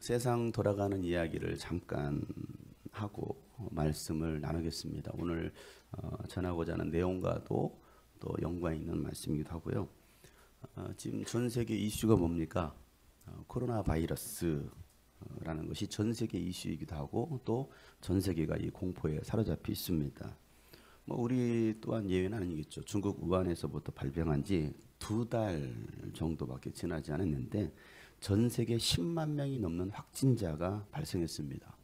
세상 돌아가는 이야기를 잠깐 하고 말씀을 나누겠습니다. 오늘 어, 전하고자 하는 내용과도 또 연관 있는 말씀이기도 하고요. 어, 지금 전 세계 이슈가 뭡니까? 어, 코로나 바이러스라는 것이 전 세계 이슈이기도 하고 또 전 세계가 이 공포에 사로잡혀 있습니다. 뭐 우리 또한 예외는 아니겠죠. 중국 우한에서부터 발병한 지 두 달 정도밖에 지나지 않았는데 전 세계 10만 명이 넘는 확진자가 발생했습니다.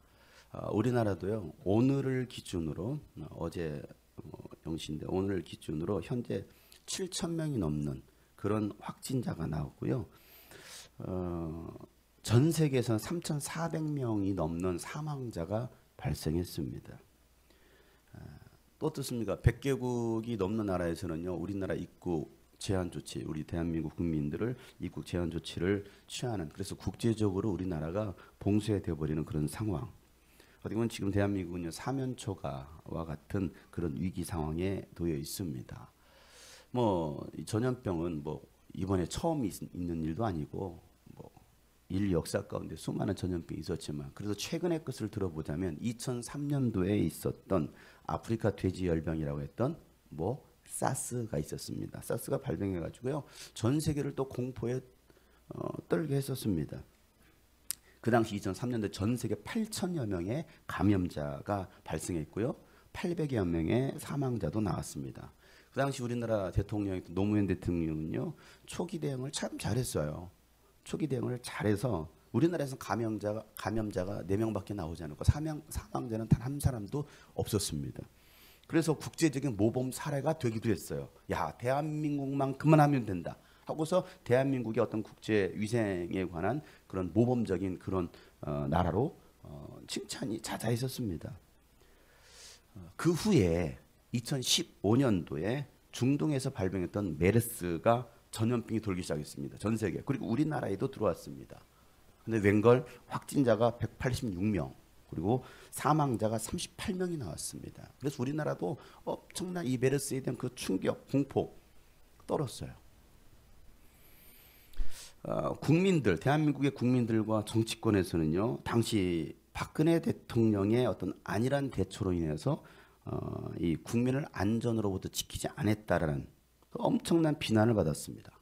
아, 우리나라도요. 오늘을 기준으로 어, 어제 뭐 영시인데 오늘 기준으로 현재 7천 명이 넘는 그런 확진자가 나왔고요. 어, 전 세계에서는 3,400명이 넘는 사망자가 발생했습니다. 아, 또 어떻습니까? 100개국이 넘는 나라에서는요, 우리나라 입국 제한 조치, 우리 대한민국 국민들을 입국 제한 조치를 취하는 그래서 국제적으로 우리나라가 봉쇄돼 버리는 그런 상황. 보면 지금 대한민국은요 사면초가와 같은 그런 위기 상황에 놓여 있습니다. 뭐이 전염병은 뭐 이번에 처음 있, 는 일도 아니고 뭐 인류 역사 가운데 수많은 전염병이 있었지만 그래도 최근의 것을 들어보자면 2003년도에 있었던 아프리카 돼지열병이라고 했던 뭐 사스가 있었습니다. 사스가 발병해 가지고요 전 세계를 또 공포에 어, 떨게 했었습니다. 그 당시 2003년도 전 세계 8천여 명의 감염자가 발생했고요. 800여 명의 사망자도 나왔습니다. 그 당시 우리나라 대통령 노무현 대통령은요. 초기 대응을 참 잘했어요. 초기 대응을 잘해서 우리나라에서 감염자가 감염자가 4명밖에 나오지 않았고 사망 사망자는 단 한 사람도 없었습니다. 그래서 국제적인 모범 사례가 되기도 했어요. 야, 대한민국만큼만 하면 된다. 하고서 대한민국의 어떤 국제 위생에 관한 그런 모범적인 그런 어, 나라로 어, 칭찬이 자자했었습니다. 어, 그 후에 2015년도에 중동에서 발병했던 메르스가 전염병이 돌기 시작했습니다. 전 세계 그리고 우리나라에도 들어왔습니다. 근데 웬걸 확진자가 186명 그리고 사망자가 38명이 나왔습니다. 그래서 우리나라도 엄청난 이 메르스에 대한 그 충격, 공포 떨었어요. 어, 국민들, 대한민국의 국민들과 정치권에서는요, 당시 박근혜 대통령의 어떤 안일한 대처로 인해서 어, 이 국민을 안전으로부터 지키지 않았다라는 그 엄청난 비난을 받았습니다.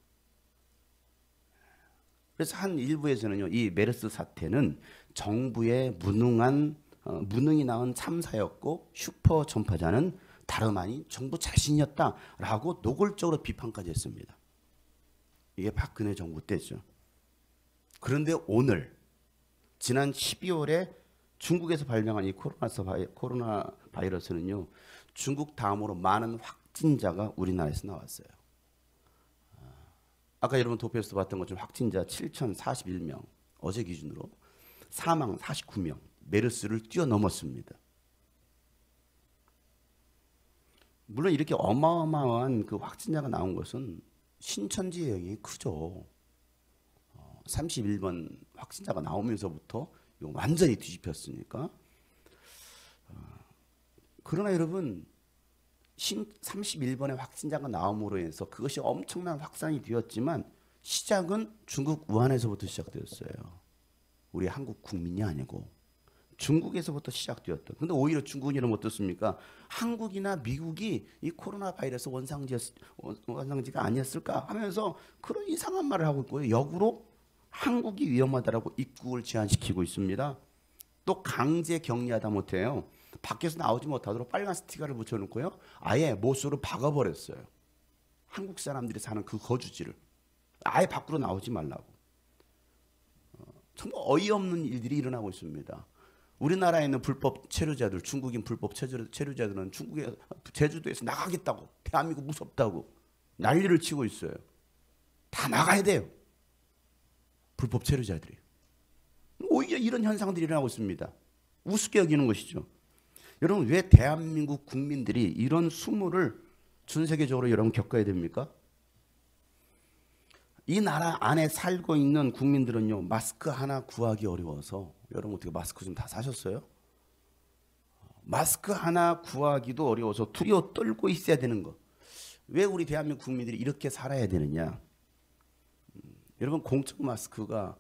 그래서 한 일부에서는요, 이 메르스 사태는 정부의 무능한 어, 무능이 낳은 참사였고 슈퍼 전파자는 다름 아닌 정부 자신이었다라고 노골적으로 비판까지 했습니다. 이게 박근혜 정부 때죠. 그런데 오늘 지난 12월에 중국에서 발병한 이 코로나, 바이, 코로나 바이러스는요. 중국 다음으로 많은 확진자가 우리나라에서 나왔어요. 아까 여러분 도표에서 봤던 것처럼 확진자 7,041명 어제 기준으로 사망 49명 메르스를 뛰어넘었습니다. 물론 이렇게 어마어마한 그 확진자가 나온 것은 신천지의 영향이 크죠. 31번 어, 확진자가 나오면서부터 완전히 뒤집혔으니까. 어, 그러나 여러분 신 31번의 확진자가 나옴으로 해서 그것이 엄청난 확산이 되었지만 시작은 중국 우한에서부터 시작되었어요. 우리 한국 국민이 아니고 중국에서부터 시작되었던. 근데 오히려 중국은 이러면 어떻습니까? 한국이나 미국이 이 코로나 바이러스 원상지 원상지가 아니었을까 하면서 그런 이상한 말을 하고 있고요. 역으로 한국이 위험하다라고 입국을 제한시키고 있습니다. 또 강제 격리하다 못해요. 밖에서 나오지 못하도록 빨간 스티커를 붙여놓고요. 아예 못으로 박아버렸어요. 한국 사람들이 사는 그 거주지를 아예 밖으로 나오지 말라고. 어, 정말 어이없는 일들이 일어나고 있습니다. 우리나라에 있는 불법 체류자들, 중국인 불법 체류자들은 중국에 제주도에서 나가겠다고 대한민국 무섭다고 난리를 치고 있어요. 다 나가야 돼요. 불법 체류자들이. 오히려 이런 현상들이 일어나고 있습니다. 우습게 여기는 것이죠. 여러분 왜 대한민국 국민들이 이런 수모를 전 세계적으로 여러분 겪어야 됩니까? 이 나라 안에 살고 있는 국민들은요 마스크 하나 구하기 어려워서 여러분 어떻게 마스크 좀 다 사셨어요? 마스크 하나 구하기도 어려워서 두려워 떨고 있어야 되는 거. 왜 우리 대한민국 국민들이 이렇게 살아야 되느냐? 음, 여러분 공적 마스크가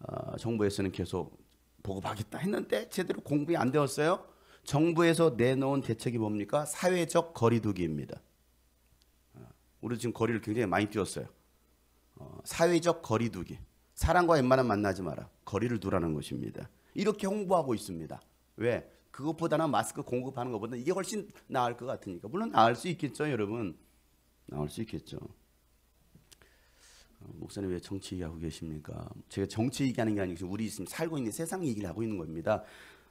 어, 정부에서는 계속 보급하겠다 했는데 제대로 공부가 안 되었어요. 정부에서 내놓은 대책이 뭡니까? 사회적 거리두기입니다. 어, 우리 지금 거리를 굉장히 많이 뛰었어요. 어, 사회적 거리두기. 사람과 웬만하면 만나지 마라. 거리를 두라는 것입니다. 이렇게 홍보하고 있습니다. 왜? 그것보다는 마스크 공급하는 것보다 이게 훨씬 나을 것 같으니까. 물론 나을 수 있겠죠, 여러분. 나을 수 있겠죠. 어, 목사님 왜 정치 얘기하고 계십니까? 제가 정치 얘기하는 게 아니고 우리 지금 살고 있는 세상 얘기를 하고 있는 겁니다.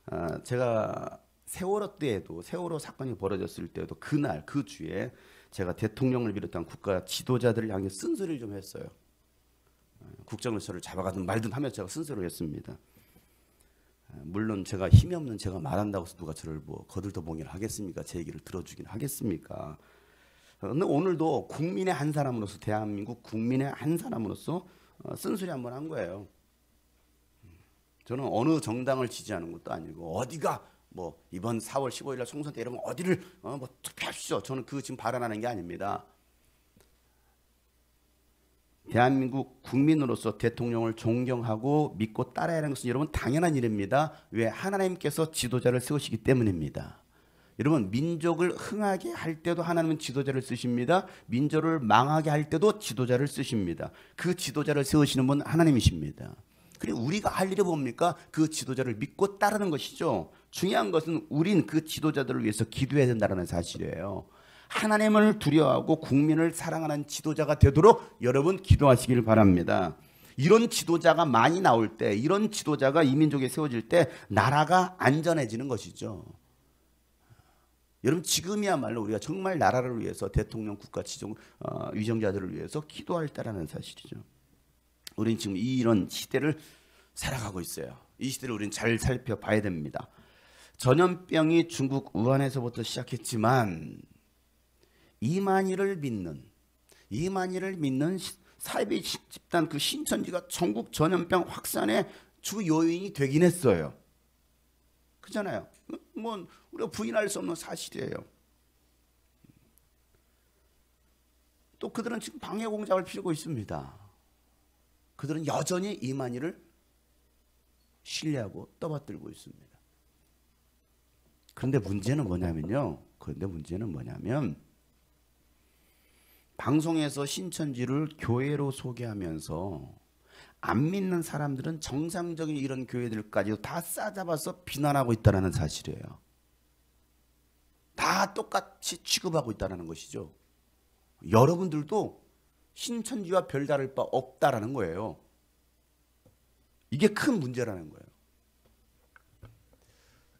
아, 제가 세월호 때에도 세월호 사건이 벌어졌을 때도 그날 그 주에 제가 대통령을 비롯한 국가 지도자들을 향해 쓴소리를 좀 했어요. 어, 국정원서를 잡아가든 말든 하며 제가 쓴소리를 했습니다. 어, 물론 제가 힘이 없는 제가 말한다고 해서 누가 저를 뭐 거들떠보기를 하겠습니까? 제 얘기를 들어주긴 하겠습니까? 근데 오늘도 국민의 한 사람으로서 대한민국 국민의 한 사람으로서 어, 쓴소리 한 번 한 거예요. 저는 어느 정당을 지지하는 것도 아니고 어디가 뭐 이번 4월 15일 날 총선 때 여러분 어디를 어, 뭐 투표하십시오. 저는 그 지금 발언하는 게 아닙니다. 대한민국 국민으로서 대통령을 존경하고 믿고 따라야 하는 것은 여러분 당연한 일입니다. 왜 하나님께서 지도자를 세우시기 때문입니다. 여러분 민족을 흥하게 할 때도 하나님은 지도자를 쓰십니다. 민족을 망하게 할 때도 지도자를 쓰십니다. 그 지도자를 세우시는 분 하나님이십니다. 그리고 우리가 할 일이 뭡니까? 그 지도자를 믿고 따르는 것이죠. 중요한 것은 우린 그 지도자들을 위해서 기도해야 된다는 사실이에요. 하나님을 두려워하고 국민을 사랑하는 지도자가 되도록 여러분 기도하시길 바랍니다. 이런 지도자가 많이 나올 때, 이런 지도자가 이 민족에 세워질 때 나라가 안전해지는 것이죠. 여러분 지금이야말로 우리가 정말 나라를 위해서 대통령 국가 지정 어, 위정자들을 위해서 기도할 때라는 사실이죠. 우리는 지금 이런 시대를 살아가고 있어요. 이 시대를 우리는 잘 살펴봐야 됩니다. 전염병이 중국 우한에서부터 시작했지만 이만희를 믿는 이만희를 믿는 사이비 집단 그 신천지가 전국 전염병 확산의 주 요인이 되긴 했어요. 그잖아요. 뭐 우리가 부인할 수 없는 사실이에요. 또 그들은 지금 방해 공작을 피우고 있습니다. 그들은 여전히 이만희를 신뢰하고 떠받들고 있습니다. 그런데 문제는 뭐냐면요. 그런데 문제는 뭐냐면 방송에서 신천지를 교회로 소개하면서 안 믿는 사람들은 정상적인 이런 교회들까지도 다 싸잡아서 비난하고 있다는 사실이에요. 다 똑같이 취급하고 있다는 것이죠. 여러분들도 신천지와 별다를 바 없다라는 거예요. 이게 큰 문제라는 거예요.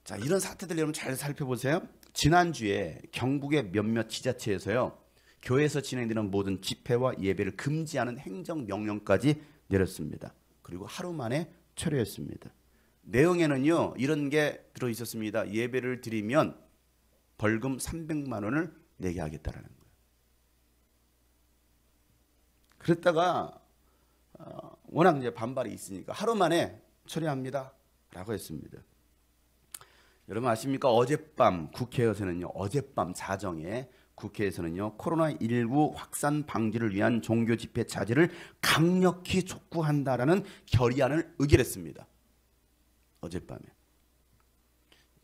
자, 이런 사태들 여러분 잘 살펴보세요. 지난주에 경북의 몇몇 지자체에서요. 교회에서 진행되는 모든 집회와 예배를 금지하는 행정 명령까지 내렸습니다. 그리고 하루 만에 철회했습니다. 내용에는요. 이런 게 들어 있었습니다. 예배를 드리면 벌금 300만 원을 내게 하겠다라는 거예요. 그랬다가 어, 워낙 이제 반발이 있으니까 하루 만에 처리합니다라고 했습니다. 여러분 아십니까? 어젯밤 국회에서는요. 어젯밤 자정에 국회에서는요. 코로나19 확산 방지를 위한 종교 집회 자제를 강력히 촉구한다라는 결의안을 의결했습니다. 어젯밤에.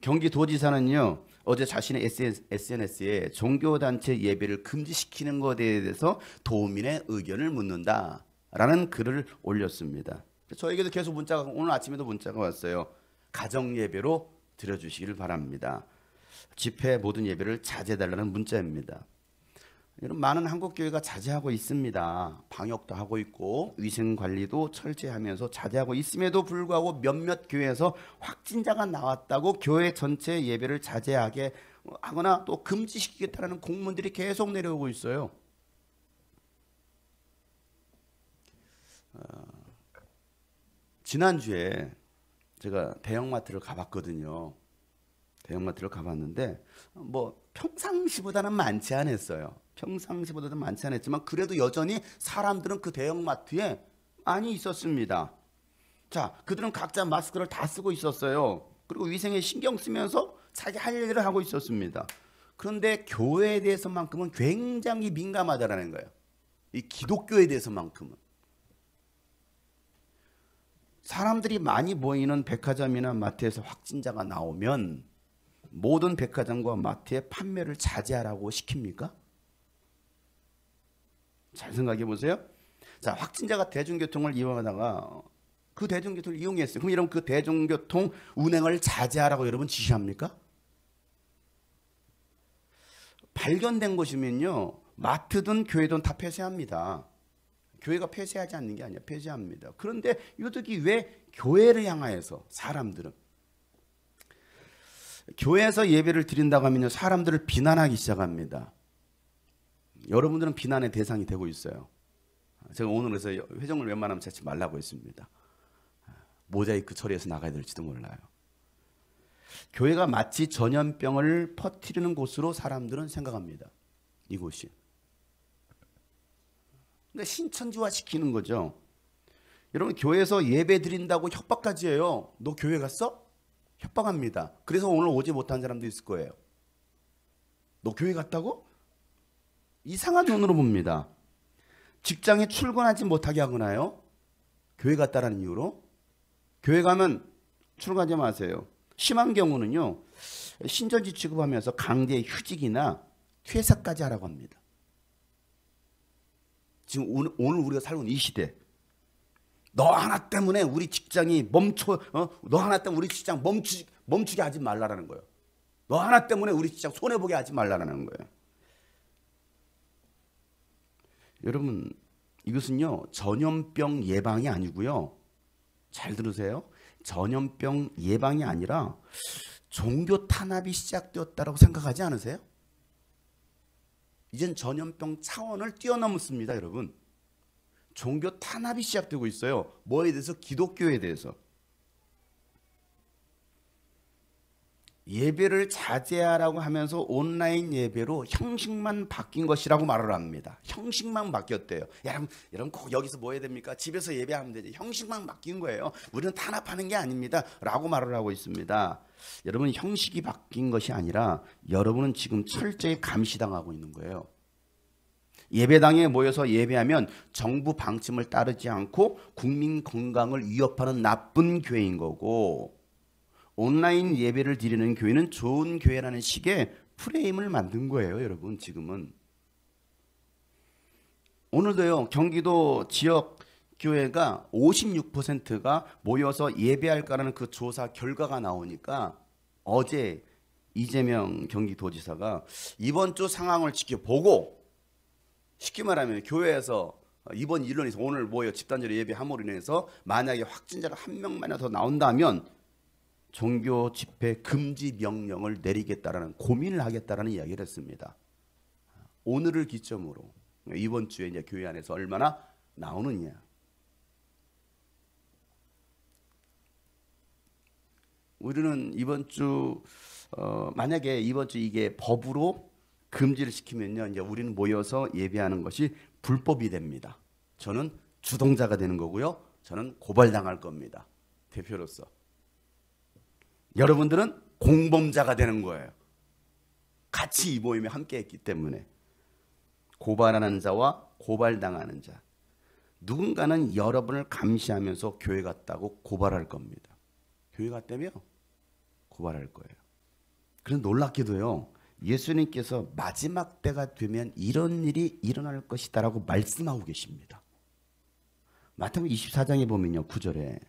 경기도지사는요. 어제 자신의 SNS에 종교단체 예배를 금지시키는 것에 대해서 도민의 의견을 묻는다라는 글을 올렸습니다. 저에게도 계속 문자가 오늘 아침에도 문자가 왔어요. 가정 예배로 드려주시기를 바랍니다. 집회 모든 예배를 자제해달라는 문자입니다. 여러분 많은 한국 교회가 자제하고 있습니다. 방역도 하고 있고 위생 관리도 철저하면서 자제하고 있음에도 불구하고 몇몇 교회에서 확진자가 나왔다고 교회 전체 예배를 자제하게 하거나 또 금지시키겠다는 공문들이 계속 내려오고 있어요. 어, 지난주에 제가 대형마트를 가봤거든요. 대형마트를 가봤는데 뭐 평상시보다는 많지 않았어요. 평상시보다는 많지 않았지만 그래도 여전히 사람들은 그 대형마트에 많이 있었습니다. 자, 그들은 각자 마스크를 다 쓰고 있었어요. 그리고 위생에 신경 쓰면서 자기 할 일을 하고 있었습니다. 그런데 교회에 대해서만큼은 굉장히 민감하다라는 거예요. 이 기독교에 대해서만큼은. 사람들이 많이 모이는 백화점이나 마트에서 확진자가 나오면 모든 백화점과 마트의 판매를 자제하라고 시킵니까? 잘 생각해 보세요. 자, 확진자가 대중교통을 이용하다가 그 대중교통을 이용했어요. 그럼 여러분 그 대중교통 운행을 자제하라고 여러분 지시합니까? 발견된 것이면요. 마트든 교회든 다 폐쇄합니다. 교회가 폐쇄하지 않는 게 아니야. 폐쇄합니다. 그런데 유독이 왜 교회를 향하여서 사람들은 교회에서 예배를 드린다고 하면요. 사람들을 비난하기 시작합니다. 여러분들은 비난의 대상이 되고 있어요. 제가 오늘 그래서 회정을 웬만하면 찾지 말라고 했습니다. 모자이크 처리해서 나가야 될지도 몰라요. 교회가 마치 전염병을 퍼뜨리는 곳으로 사람들은 생각합니다. 이곳이. 그러니까 신천지화 시키는 거죠. 여러분 교회에서 예배 드린다고 협박까지 해요. 너 교회 갔어? 협박합니다. 그래서 오늘 오지 못한 사람도 있을 거예요. 너 교회 갔다고? 이상한 눈으로 봅니다. 직장에 출근하지 못하게 하거나요. 교회 갔다라는 이유로 교회 가면 출근하지 마세요. 심한 경우는요. 신전지 취급하면서 강제 휴직이나 퇴사까지 하라고 합니다. 지금 오늘, 오늘 우리가 살고 있는 이 시대 너 하나 때문에 우리 직장이 멈춰 어? 너 하나 때문에 우리 직장 멈추 멈추게 하지 말라라는 거예요. 너 하나 때문에 우리 직장 손해 보게 하지 말라라는 거예요. 여러분 이것은요 전염병 예방이 아니고요. 잘 들으세요. 전염병 예방이 아니라 종교 탄압이 시작되었다라고 생각하지 않으세요? 이젠 전염병 차원을 뛰어넘었습니다, 여러분. 종교 탄압이 시작되고 있어요. 뭐에 대해서? 기독교에 대해서. 예배를 자제하라고 하면서 온라인 예배로 형식만 바뀐 것이라고 말을 합니다. 형식만 바뀌었대요. 여러분, 여러분 꼭 여기서 뭐 해야 됩니까? 집에서 예배하면 되지. 형식만 바뀐 거예요. 우리는 탄압하는 게 아닙니다. 라고 말을 하고 있습니다. 여러분 형식이 바뀐 것이 아니라 여러분은 지금 철저히 감시당하고 있는 거예요. 예배당에 모여서 예배하면 정부 방침을 따르지 않고 국민 건강을 위협하는 나쁜 교회인 거고 온라인 예배를 드리는 교회는 좋은 교회라는 식의 프레임을 만든 거예요, 여러분. 지금은 오늘도요 경기도 지역 교회가 56%가 모여서 예배할까라는 그 조사 결과가 나오니까 어제 이재명 경기도지사가 이번 주 상황을 지켜보고 쉽게 말하면 교회에서 이번 일론에서 오늘 모여 집단적으로 예배함으로 인해서 만약에 확진자가 한 명만이라도 더 나온다면 종교 집회 금지 명령을 내리겠다라는 고민을 하겠다라는 이야기를 했습니다. 오늘을 기점으로 이번 주에 이제 교회 안에서 얼마나 나오느냐. 우리는 이번 주 어, 만약에 이번 주 이게 법으로 금지를 시키면요, 이제 우리는 모여서 예배하는 것이 불법이 됩니다. 저는 주동자가 되는 거고요. 저는 고발당할 겁니다. 대표로서. 여러분들은 공범자가 되는 거예요. 같이 이 모임에 함께 했기 때문에. 고발하는 자와 고발당하는 자. 누군가는 여러분을 감시하면서 교회 갔다고 고발할 겁니다. 교회 갔다며 고발할 거예요. 그래서 놀랍게도요. 예수님께서 마지막 때가 되면 이런 일이 일어날 것이다라고 말씀하고 계십니다. 마태복음 24장에 보면요. 9절에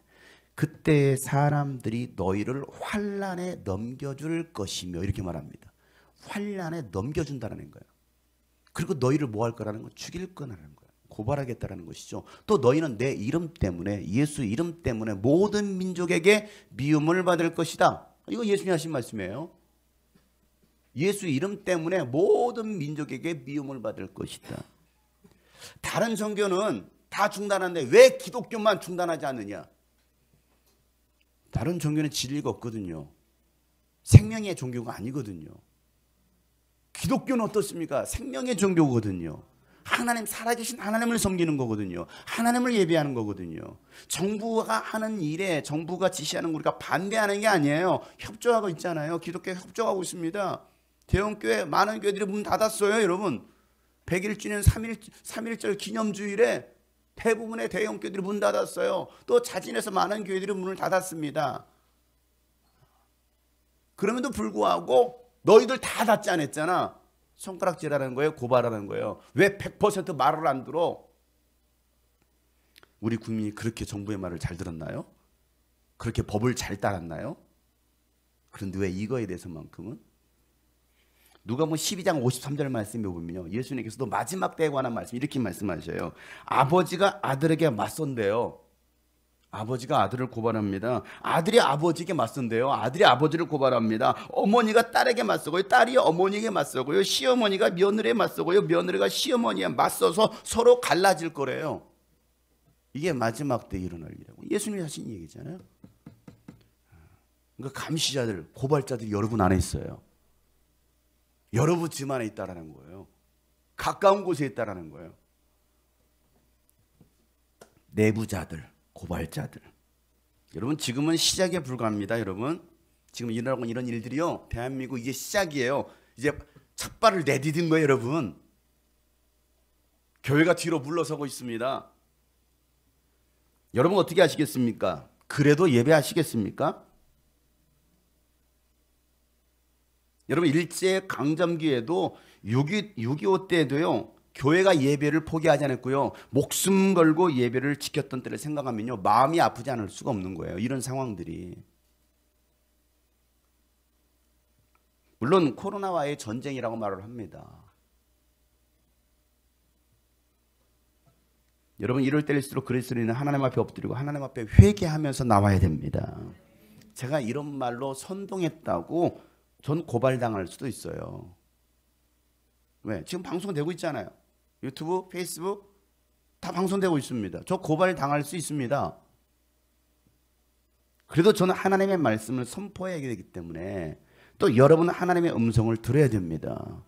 그때 사람들이 너희를 환란에 넘겨줄 것이며 이렇게 말합니다. 환란에 넘겨준다는 거예요. 그리고 너희를 뭐 할 거라는 건 죽일 거라는 거예요. 고발하겠다라는 것이죠. 또 너희는 내 이름 때문에 예수 이름 때문에 모든 민족에게 미움을 받을 것이다. 이거 예수님 하신 말씀이에요. 예수 이름 때문에 모든 민족에게 미움을 받을 것이다. 다른 종교는 다 중단하는데 왜 기독교만 중단하지 않느냐? 다른 종교는 진리가 없거든요. 생명의 종교가 아니거든요. 기독교는 어떻습니까? 생명의 종교거든요. 하나님 살아계신 하나님을 섬기는 거거든요. 하나님을 예배하는 거거든요. 정부가 하는 일에 정부가 지시하는 우리가 반대하는 게 아니에요. 협조하고 있잖아요. 기독교 협조하고 있습니다. 대형 교회 많은 교회들이 문 닫았어요, 여러분. 100일 주년 3일 3일절 기념주일에 대부분의 대형 교회들이 문 닫았어요. 또 자진해서 많은 교회들이 문을 닫았습니다. 그럼에도 불구하고 너희들 다 닫지 않았잖아. 손가락질하는 거예요. 고발하는 거예요. 왜 100% 말을 안 들어? 우리 국민이 그렇게 정부의 말을 잘 들었나요? 그렇게 법을 잘 따랐나요? 그런데 왜 이거에 대해서만큼은 누가 뭐 12장 53절 말씀에 보면요. 예수님께서도 마지막 때에 관한 말씀 이렇게 말씀하셔요. 아버지가 아들에게 맞선대요. 아버지가 아들을 고발합니다. 아들이 아버지에게 맞선대요. 아들이 아버지를 고발합니다. 어머니가 딸에게 맞서고요. 딸이 어머니에게 맞서고요. 시어머니가 며느리에 맞서고요. 며느리가 시어머니에 맞서서 서로 갈라질 거래요. 이게 마지막 때 일어날 일이라고. 예수님이 하신 얘기잖아요. 그러니까 감시자들, 고발자들이 여러분 안에 있어요. 여러분 집 안에 있다라는 거예요. 가까운 곳에 있다라는 거예요. 내부자들, 고발자들. 여러분 지금은 시작에 불과합니다, 여러분. 지금 일어나고 이런 일들이요. 대한민국 이제 시작이에요. 이제 첫 발을 내디딘 거예요, 여러분. 교회가 뒤로 물러서고 있습니다. 여러분 어떻게 하시겠습니까? 그래도 예배하시겠습니까? 여러분 일제 강점기에도 6.25 때도요. 교회가 예배를 포기하지 않았고요. 목숨 걸고 예배를 지켰던 때를 생각하면요. 마음이 아프지 않을 수가 없는 거예요. 이런 상황들이. 물론 코로나와의 전쟁이라고 말을 합니다. 여러분 이럴 때일수록 그리스도인은 하나님 앞에 엎드리고 하나님 앞에 회개하면서 나와야 됩니다. 제가 이런 말로 선동했다고 전 고발당할 수도 있어요. 왜? 지금 방송 되고 있잖아요. 유튜브, 페이스북 다 방송되고 있습니다. 저 고발 당할 수 있습니다. 그래도 저는 하나님의 말씀을 선포해야 되기 때문에 또 여러분은 하나님의 음성을 들어야 됩니다.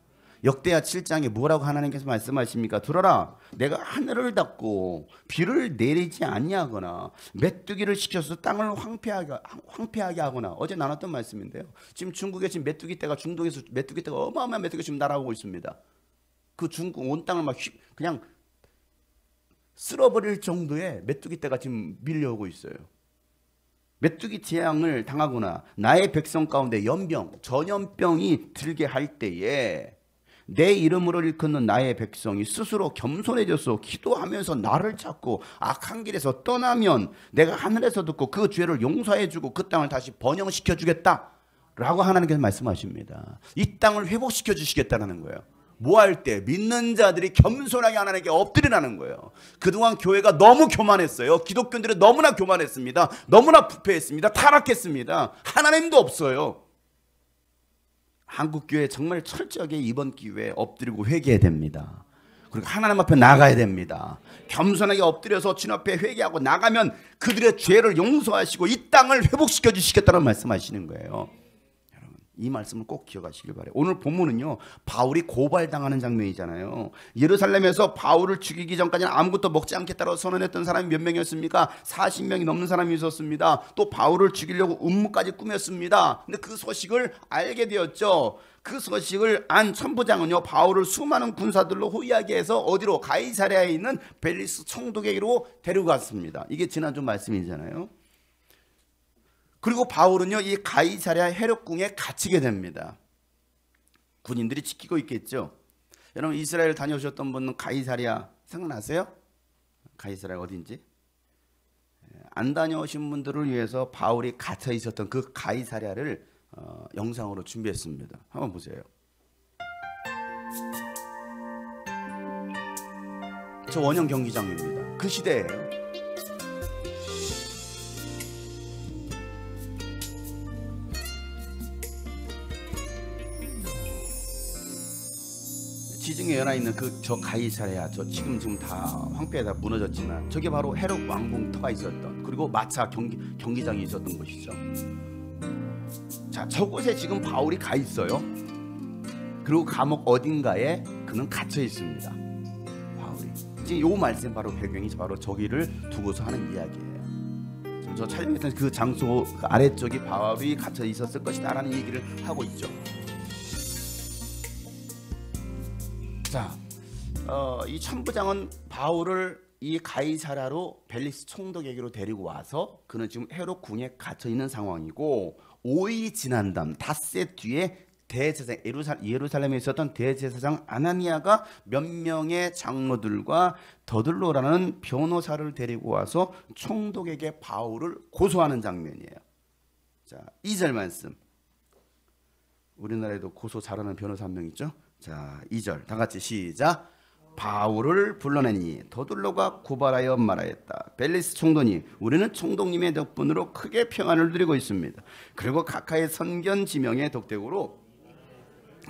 역대하 7장에 뭐라고 하나님께서 말씀하십니까? 들어라. 내가 하늘을 닫고 비를 내리지 아니하거나 메뚜기를 시켜서 땅을 황폐하게 황폐하게 하거나 어제 나눴던 말씀인데요. 지금 중국에 지금 메뚜기 떼가 중동에서 메뚜기 떼가 어마어마한 메뚜기 지금 날아오고 있습니다. 그 중국 온 땅을 막 휘, 그냥 쓸어버릴 정도의 메뚜기 떼가 지금 밀려오고 있어요. 메뚜기 재앙을 당하거나 나의 백성 가운데 연병, 전염병이 들게 할 때에 내 이름으로 일컫는 나의 백성이 스스로 겸손해져서 기도하면서 나를 찾고 악한 길에서 떠나면 내가 하늘에서 듣고 그 죄를 용서해주고 그 땅을 다시 번영시켜 주겠다. 라고 하나님께서 말씀하십니다. 이 땅을 회복시켜 주시겠다는 거예요. 뭐할 때? 믿는 자들이 겸손하게 하나님께 엎드리라는 거예요. 그동안 교회가 너무 교만했어요. 기독교인들이 너무나 교만했습니다. 너무나 부패했습니다. 타락했습니다. 하나님도 없어요. 한국 교회 정말 철저하게 이번 기회에 엎드리고 회개해야 됩니다. 그리고 하나님 앞에 나가야 됩니다. 겸손하게 엎드려서 주 앞에 회개하고 나가면 그들의 죄를 용서하시고 이 땅을 회복시켜 주시겠다는 말씀하시는 거예요. 이 말씀을 꼭 기억하시길 바래요. 오늘 본문은요. 바울이 고발당하는 장면이잖아요. 예루살렘에서 바울을 죽이기 전까지는 아무것도 먹지 않겠다고 선언했던 사람이 몇 명이었습니까? 40명이 넘는 사람이 있었습니다. 또 바울을 죽이려고 음모까지 꾸몄습니다. 근데 그 소식을 알게 되었죠. 그 소식을 안 천부장은요. 바울을 수많은 군사들로 호위하게 해서 어디로 가이사랴에 있는 벨리스 총독에게로 데려갔습니다. 이게 지난주 말씀이잖아요. 그리고 바울은요, 이 가이사랴 해력궁에 갇히게 됩니다. 군인들이 지키고 있겠죠. 여러분 이스라엘 다녀오셨던 분은 가이사랴 생각나세요? 가이사랴 어딘지? 예, 안 다녀오신 분들을 위해서 바울이 갇혀 있었던 그 가이사랴를 어, 영상으로 준비했습니다. 한번 보세요. 저 원형 경기장입니다. 그 시대예요. 지중해 연안에 있는 그 저 가이사랴 저 지금 지금 다 황폐에 다 무너졌지만 저게 바로 헤롯 왕궁터가 있었던 그리고 마차 경기 경기장이 있었던 곳이죠. 자 저곳에 지금 바울이 가 있어요. 그리고 감옥 어딘가에 그는 갇혀 있습니다. 바울이 이제 요 말씀 바로 배경이 바로 저기를 두고서 하는 이야기예요. 저 촬영했던 그 장소 그 아래쪽이 바울이 갇혀 있었을 것이다라는 얘기를 하고 있죠. 자, 어, 이 천부장은 바울을 이 가이사라로 벨리스 총독에게로 데리고 와서 그는 지금 헤롯 궁에 갇혀 있는 상황이고 5일이 지난 다음 닷새 뒤에 대제사장 예루살, 예루살렘에 있었던 대제사장 아나니아가 몇 명의 장로들과 더들로라는 변호사를 데리고 와서 총독에게 바울을 고소하는 장면이에요. 자, 2절 말씀. 우리나라에도 고소 잘하는 변호사 한 명 있죠? 자, 2절 다 같이 시작. 바울을 불러내니 더둘로가 고발하여 말하였다. 벨리스 총독님, 우리는 총독님의 덕분으로 크게 평안을 누리고 있습니다. 그리고 각하의 선견 지명의 덕택으로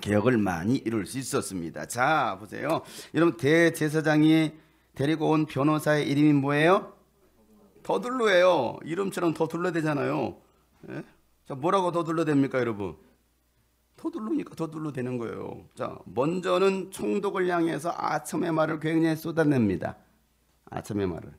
개혁을 많이 이룰 수 있었습니다. 자, 보세요. 여러분 대제사장이 데리고 온 변호사의 이름이 뭐예요? 더둘로예요. 이름처럼 더둘러 되잖아요. 예? 자, 뭐라고 더둘러 됩니까, 여러분? 더둘러니까 더둘러 되는 거예요. 자, 먼저는 총독을 향해서 아첨의 말을 굉장히 쏟아냅니다. 아첨의 말을.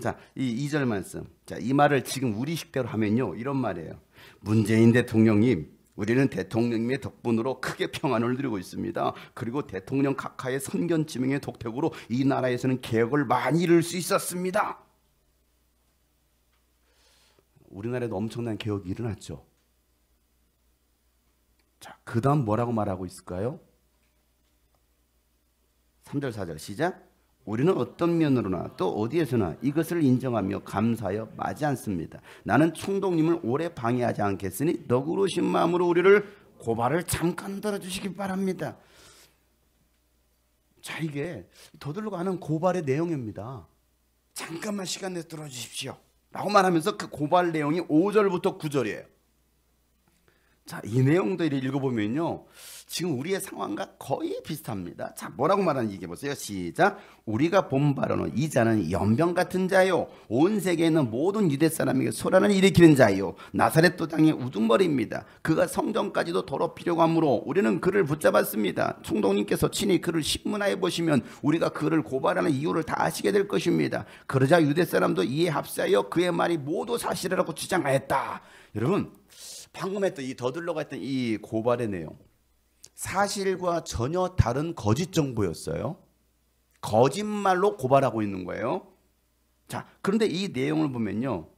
자, 이 2절 말씀. 자, 이 말을 지금 우리 식대로 하면요. 이런 말이에요. 문재인 대통령님, 우리는 대통령님의 덕분으로 크게 평안을 누리고 있습니다. 그리고 대통령 각하의 선견 지명의 독택으로 이 나라에서는 개혁을 많이 이룰 수 있었습니다. 우리나라에도 엄청난 개혁이 일어났죠. 자, 그 다음 뭐라고 말하고 있을까요? 3절, 4절 시작. 우리는 어떤 면으로나 또 어디에서나 이것을 인정하며 감사하여 마지 않습니다. 나는 총독님을 오래 방해하지 않겠으니 너그러신 마음으로 우리를 고발을 잠깐 들어주시기 바랍니다. 자, 이게 더들로 가는 고발의 내용입니다. 잠깐만 시간 내서 들어주십시오. 라고 말하면서 그 고발 내용이 5절부터 9절이에요. 자, 이 내용들을 읽어보면요. 지금 우리의 상황과 거의 비슷합니다. 자, 뭐라고 말하는지 이게 보세요. 시작. 우리가 본 바로는 이 자는 연병 같은 자요. 온 세계에 있는 모든 유대 사람에게 소란을 일으키는 자요. 나사렛 도장의 우두머리입니다. 그가 성전까지도 더럽히려고 하므로 우리는 그를 붙잡았습니다. 총독님께서 친히 그를 신문하여 보시면 우리가 그를 고발하는 이유를 다 아시게 될 것입니다. 그러자 유대 사람도 이에 합사하여 그의 말이 모두 사실이라고 주장하였다. 여러분, 방금 했던 이 더들러가 했던 이 고발의 내용. 사실과 전혀 다른 거짓 정보였어요. 거짓말로 고발하고 있는 거예요. 자, 그런데 이 내용을 보면요.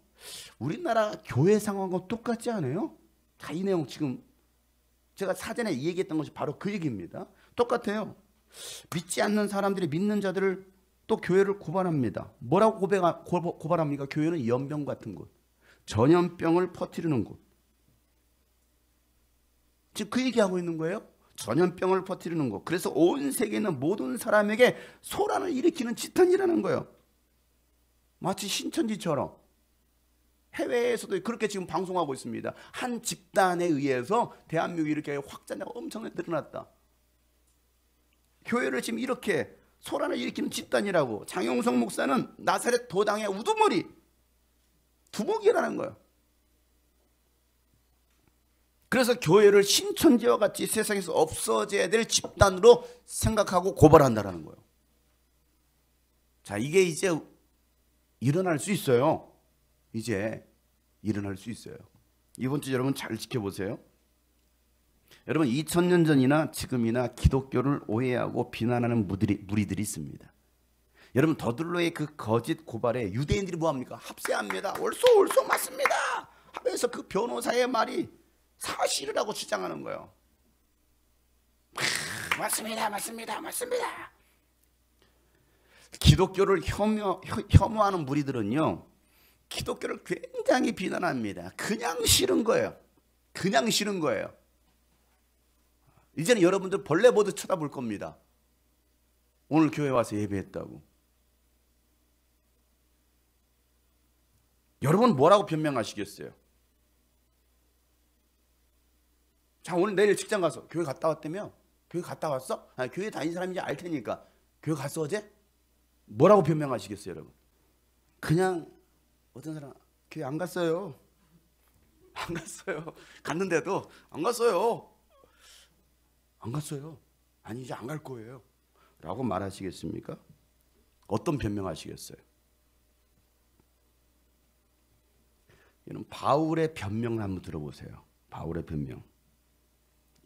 우리나라 교회 상황과 똑같지 않아요? 자, 이 내용 지금 제가 사전에 얘기했던 것이 바로 그 얘기입니다. 똑같아요. 믿지 않는 사람들이 믿는 자들을 또 교회를 고발합니다. 뭐라고 고백, 고발합니까? 교회는 연병 같은 곳, 전염병을 퍼뜨리는 곳. 지금 그 얘기하고 있는 거예요. 전염병을 퍼뜨리는 거. 그래서 온 세계에 있는 모든 사람에게 소란을 일으키는 집단이라는 거예요. 마치 신천지처럼 해외에서도 그렇게 지금 방송하고 있습니다. 한 집단에 의해서 대한민국이 이렇게 확산자가 엄청나게 늘어났다. 교회를 지금 이렇게 소란을 일으키는 집단이라고 장용성 목사는 나사렛 도당의 우두머리 두목이라는 거예요. 그래서 교회를 신천지와 같이 세상에서 없어져야 될 집단으로 생각하고 고발한다라는 거예요. 자, 이게 이제 일어날 수 있어요. 이제 일어날 수 있어요. 이번 주 여러분 잘 지켜보세요. 여러분 2000년 전이나 지금이나 기독교를 오해하고 비난하는 무들이, 무리들이 있습니다. 여러분 더들로의 그 거짓 고발에 유대인들이 뭐합니까? 합세합니다. 옳소 옳소 맞습니다. 하면서 그 변호사의 말이 사실이라고 주장하는 거예요. 아, 맞습니다, 맞습니다, 맞습니다. 기독교를 혐오, 혐오하는 무리들은요, 기독교를 굉장히 비난합니다. 그냥 싫은 거예요. 그냥 싫은 거예요. 이제는 여러분들 벌레 보듯 쳐다볼 겁니다. 오늘 교회 와서 예배했다고. 여러분 뭐라고 변명하시겠어요? 자 오늘 내일 직장 가서 교회 갔다 왔다며? 교회 갔다 왔어? 아 교회 다닌 사람인지 알 테니까 교회 갔어 어제? 뭐라고 변명하시겠어요 여러분? 그냥 어떤 사람 교회 안 갔어요. 안 갔어요. 갔는데도 안 갔어요. 안 갔어요. 아니 이제 안 갈 거예요. 라고 말하시겠습니까? 어떤 변명하시겠어요? 이는 바울의 변명을 한번 들어보세요. 바울의 변명.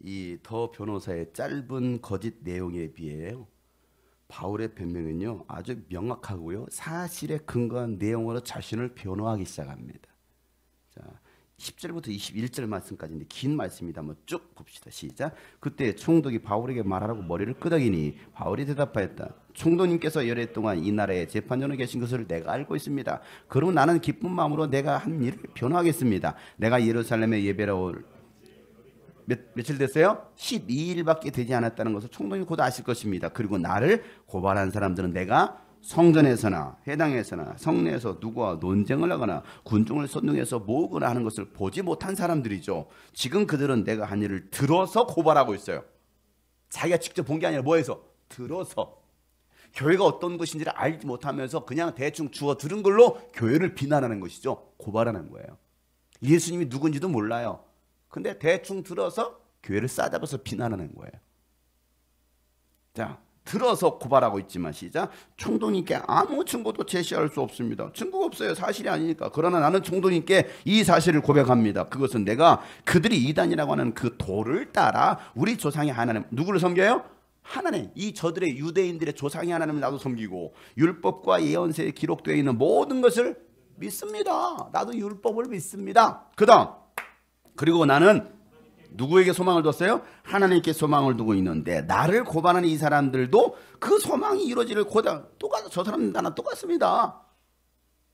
이 더 변호사의 짧은 거짓 내용에 비해요. 바울의 변명은요 아주 명확하고요 사실에 근거한 내용으로 자신을 변호하기 시작합니다. 자, 10절부터 21절 말씀까지인데 긴 말씀입니다. 한번 쭉 봅시다. 시작. 그때 총독이 바울에게 말하라고 머리를 끄덕이니 바울이 대답하였다. 총독님께서 열애 동안 이 나라에 재판전에 계신 것을 내가 알고 있습니다. 그러면 나는 기쁜 마음으로 내가 한 일을 변호하겠습니다. 내가 예루살렘에 예배로 올 몇, 며칠 됐어요? 12일밖에 되지 않았다는 것을 총독이 곧 아실 것입니다. 그리고 나를 고발한 사람들은 내가 성전에서나 해당에서나 성내에서 누구와 논쟁을 하거나 군중을 선동해서 모으거나 하는 것을 보지 못한 사람들이죠. 지금 그들은 내가 한 일을 들어서 고발하고 있어요. 자기가 직접 본 게 아니라 뭐해서 들어서 교회가 어떤 것인지를 알지 못하면서 그냥 대충 주워 들은 걸로 교회를 비난하는 것이죠. 고발하는 거예요. 예수님이 누군지도 몰라요. 근데 대충 들어서 교회를 싸잡아서 비난하는 거예요. 자, 들어서 고발하고 있지만 시작 총독님께 아무 증거도 제시할 수 없습니다. 증거가 없어요. 사실이 아니니까. 그러나 나는 총독님께 이 사실을 고백합니다. 그것은 내가 그들이 이단이라고 하는 그 도를 따라 우리 조상의 하나님 누구를 섬겨요? 하나님 이 저들의 유대인들의 조상의 하나님을 나도 섬기고 율법과 예언서에 기록되어 있는 모든 것을 믿습니다. 나도 율법을 믿습니다. 그다음 그리고 나는 누구에게 소망을 뒀어요? 하나님께 소망을 두고 있는데 나를 고발하는 이 사람들도 그 소망이 이루어지를 고다 똑같아 저 사람 나랑 똑같습니다.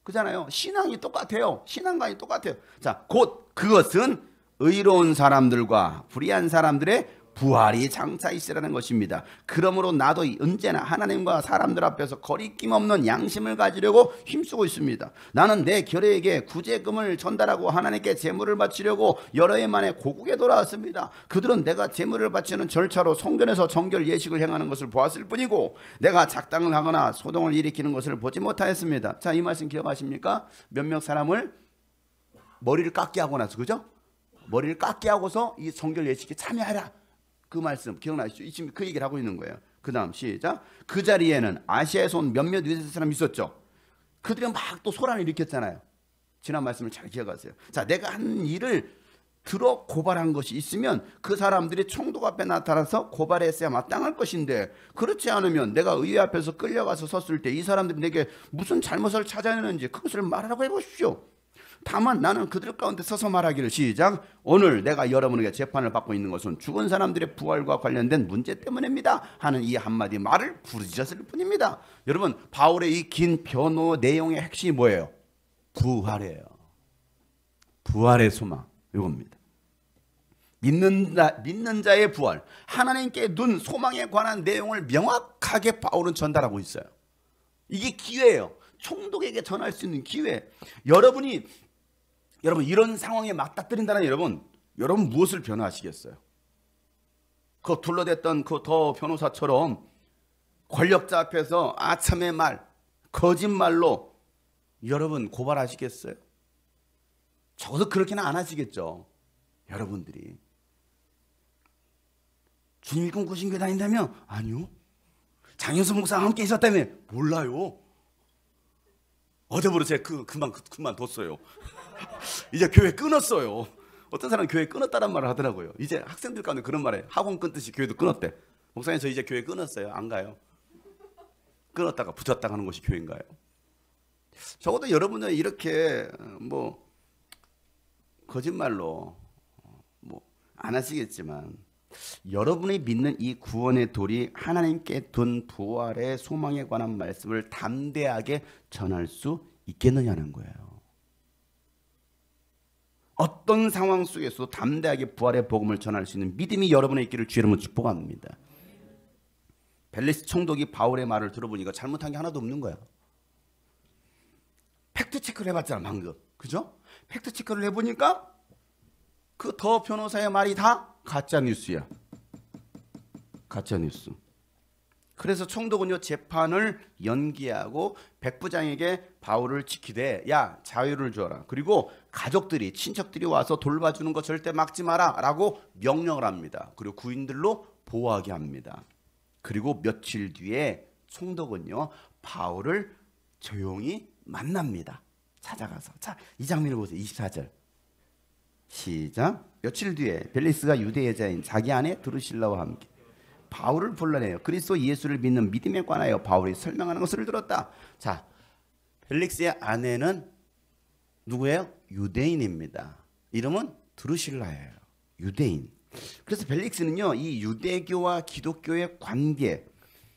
그잖아요. 신앙이 똑같아요. 신앙관이 똑같아요. 자, 곧 그것은 의로운 사람들과 불의한 사람들의 부활이 장차 있으라는 것입니다. 그러므로 나도 언제나 하나님과 사람들 앞에서 거리낌 없는 양심을 가지려고 힘쓰고 있습니다. 나는 내 결의에게 구제금을 전달하고 하나님께 제물을 바치려고 여러 해 만에 고국에 돌아왔습니다. 그들은 내가 제물을 바치는 절차로 성전에서 정결 예식을 행하는 것을 보았을 뿐이고 내가 작당을 하거나 소동을 일으키는 것을 보지 못하였습니다. 자, 이 말씀 기억하십니까? 몇몇 사람을 머리를 깎게 하고 나서 그죠? 머리를 깎게 하고서 이 성결 예식에 참여하라. 그 말씀 기억나시죠? 지금 그 얘기를 하고 있는 거예요. 그 다음 시작. 그 자리에는 아시아에서 온 몇몇 유대 사람 있었죠. 그들이 막 또 소란을 일으켰잖아요. 지난 말씀을 잘 기억하세요. 자, 내가 한 일을 들어 고발한 것이 있으면 그 사람들이 총독 앞에 나타나서 고발했어야 마땅할 것인데 그렇지 않으면 내가 의회 앞에서 끌려가서 섰을 때 이 사람들이 내게 무슨 잘못을 찾아내는지 그것을 말하라고 해보십시오. 다만 나는 그들 가운데 서서 말하기를 시작. 오늘 내가 여러분에게 재판을 받고 있는 것은 죽은 사람들의 부활과 관련된 문제 때문입니다. 하는 이 한마디 말을 부르짖었을 뿐입니다. 여러분 바울의 이 긴 변호 내용의 핵심이 뭐예요? 부활이에요. 부활의 소망 이겁니다. 믿는, 자, 믿는 자의 부활 하나님께 눈 소망에 관한 내용을 명확하게 바울은 전달하고 있어요. 이게 기회예요. 총독에게 전할 수 있는 기회. 여러분이 여러분 이런 상황에 맞닥뜨린다는 여러분 여러분 무엇을 변화하시겠어요? 그 둘러댔던 그 더 변호사처럼 권력자 앞에서 아참의 말 거짓말로 여러분 고발하시겠어요? 적어도 그렇게는 안 하시겠죠. 여러분들이 주님 일꾼 구신교회 다닌다며? 아니요. 장현수 목사와 함께 있었다며? 몰라요. 어제부터 제가 그, 그만, 그만 뒀어요. 이제 교회 끊었어요. 어떤 사람은 교회 끊었다는 말을 하더라고요. 이제 학생들 가운데 그런 말에 학원 끊듯이 교회도 끊었대. 목사님 저 이제 교회 끊었어요. 안 가요. 끊었다가 붙였다가 하는 것이 교회인가요? 적어도 여러분은 이렇게 뭐 거짓말로 뭐 안 하시겠지만 여러분이 믿는 이 구원의 돌이 하나님께 둔 부활의 소망에 관한 말씀을 담대하게 전할 수 있겠느냐는 거예요. 어떤 상황 속에서 담대하게 부활의 복음을 전할 수 있는 믿음이 여러분의 있기를 주의 이름으로 축복합니다. 벨리스 총독이 바울의 말을 들어보니까 잘못한 게 하나도 없는 거야. 팩트 체크를 해봤잖아 방금, 그죠? 팩트 체크를 해보니까 그 더 변호사의 말이 다 가짜 뉴스야. 가짜 뉴스. 그래서 총독은요 재판을 연기하고 백부장에게 바울을 지키되 야 자유를 줘라. 그리고 가족들이 친척들이 와서 돌봐주는 거 절대 막지 마라라고 명령을 합니다. 그리고 군인들로 보호하게 합니다. 그리고 며칠 뒤에 총독은요 바울을 조용히 만납니다. 찾아가서. 자 이 장면을 보세요. 24절. 시작. 며칠 뒤에 벨리스가 유대 여자인 자기 아내 드루실라와 함께 바울을 불러내요. 그리스도 예수를 믿는 믿음에 관하여 바울이 설명하는 것을 들었다. 자, 펠릭스의 아내는 누구예요? 유대인입니다. 이름은 드루실라예요. 유대인. 그래서 벨릭스는요, 이 유대교와 기독교의 관계,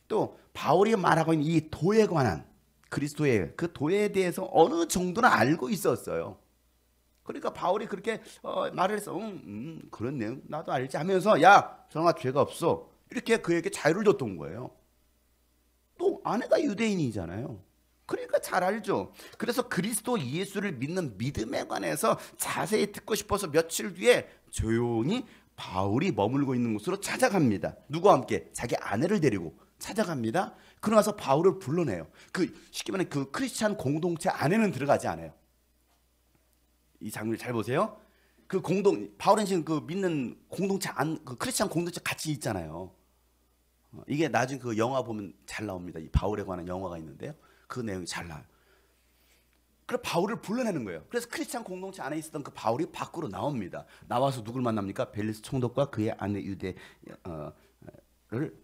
또 바울이 말하고 있는 이 도에 관한 그리스도의 그 도에 대해서 어느 정도는 알고 있었어요. 그러니까 바울이 그렇게 어, 말을 해서 음, 음, 그렇네 나도 알지 하면서 야 저가 죄가 없어 이렇게 그에게 자유를 줬던 거예요. 또 아내가 유대인이잖아요. 그러니까 잘 알죠. 그래서 그리스도 예수를 믿는 믿음에 관해서 자세히 듣고 싶어서 며칠 뒤에 조용히 바울이 머물고 있는 곳으로 찾아갑니다. 누구와 함께? 자기 아내를 데리고 찾아갑니다. 그러나서 바울을 불러내요. 그 쉽게 말해 그 크리스찬 공동체 안에는 들어가지 않아요. 이 장면을 잘 보세요. 그 공동 바울은 지금 그 믿는 공동체 안 그 크리스찬 공동체 같이 있잖아요. 어, 이게 나중에 그 영화 보면 잘 나옵니다. 이 바울에 관한 영화가 있는데요. 그 내용이 잘 나와요. 그래 바울을 불러내는 거예요. 그래서 크리스찬 공동체 안에 있었던 그 바울이 밖으로 나옵니다. 나와서 누굴 만납니까? 벨리스 총독과 그의 아내 유대를 어,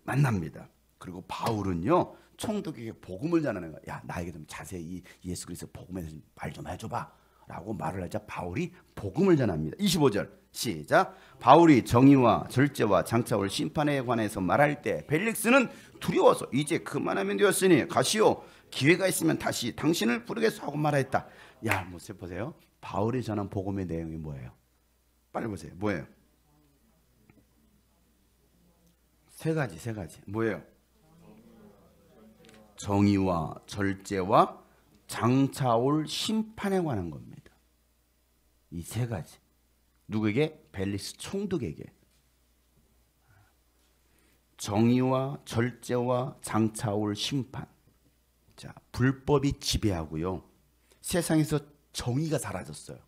만납니다. 그리고 바울은요 총독에게 복음을 전하는 거야. 야 나에게 좀 자세히 예수 그리스도 복음에 대해서 말 좀 해줘봐. 라고 말을 하자 바울이 복음을 전합니다. 25절 시작. 바울이 정의와 절제와 장차올 심판에 관해서 말할 때 벨릭스는 두려워서 이제 그만하면 되었으니 가시오. 기회가 있으면 다시 당신을 부르겠소 하고 말하였다. 야, 뭐 보세요. 바울이 전한 복음의 내용이 뭐예요? 빨리 보세요. 뭐예요? 세 가지, 세 가지. 뭐예요? 정의와 절제와 장차올 심판에 관한 겁니다. 이 세 가지. 누구에게? 벨리스 총독에게. 정의와 절제와 장차올 심판. 자, 불법이 지배하고요. 세상에서 정의가 사라졌어요.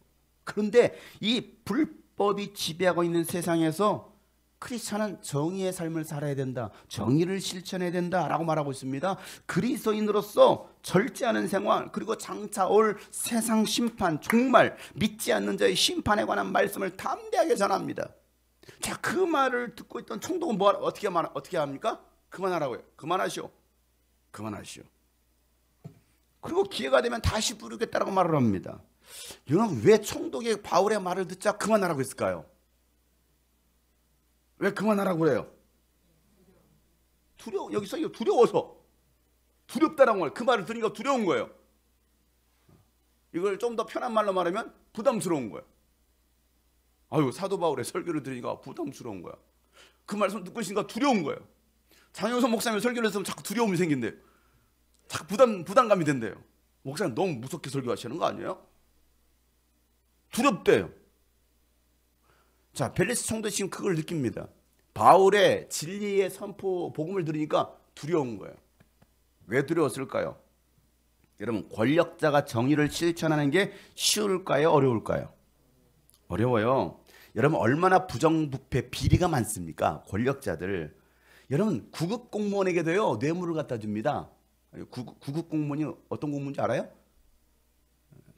그런데 이 불법이 지배하고 있는 세상에서 크리스천은 정의의 삶을 살아야 된다. 정의를 실천해야 된다라고 말하고 있습니다. 그리스도인으로서 절제하는 생활 그리고 장차 올 세상 심판 정말 믿지 않는 자의 심판에 관한 말씀을 담대하게 전합니다. 자, 그 말을 듣고 있던 총독은 뭐 어떻게 말 어떻게 합니까? 그만하라고요. 그만하시오. 그만하시오. 그리고 기회가 되면 다시 부르겠다라고 말을 합니다. 여러분 왜 총독이 바울의 말을 듣자 그만하라고 했을까요? 왜 그만하라고 그래요? 두려워 여기 써 두려워서 두렵다는 걸 그 말을 들으니까 두려운 거예요. 이걸 좀 더 편한 말로 말하면 부담스러운 거예요. 아유 사도 바울의 설교를 들으니까 부담스러운 거야. 그 말씀 듣고 있으니까 두려운 거예요. 장영선 목사님 설교를 했으면 자꾸 두려움이 생긴대. 자꾸 부담 부담감이 된대요. 목사님 너무 무섭게 설교하시는 거 아니에요? 두렵대요. 자, 벨리스 총도 지금 그걸 느낍니다. 바울의 진리의 선포 복음을 들으니까 두려운 거예요. 왜 두려웠을까요? 여러분, 권력자가 정의를 실천하는 게 쉬울까요? 어려울까요? 어려워요. 여러분, 얼마나 부정부패 비리가 많습니까? 권력자들. 여러분, 구급 공무원에게도요, 뇌물을 갖다 줍니다. 구급, 구급 공무원이 어떤 공무원인지 알아요?